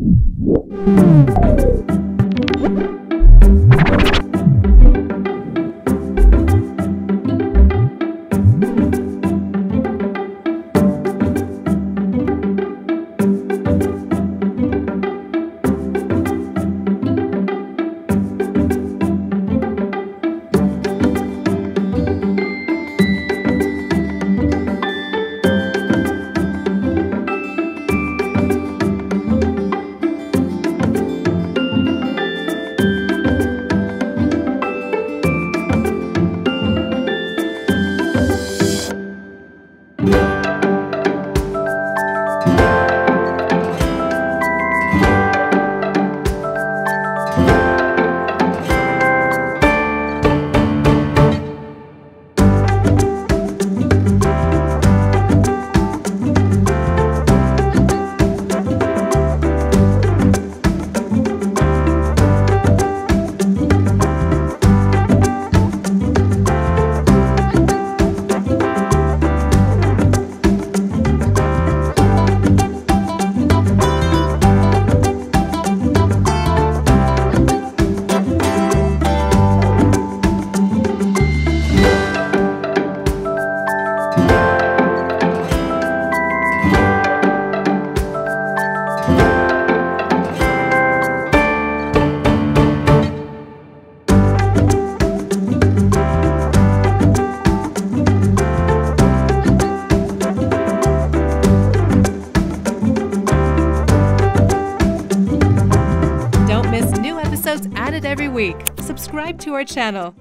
Miss new episodes added every week. Subscribe to our channel.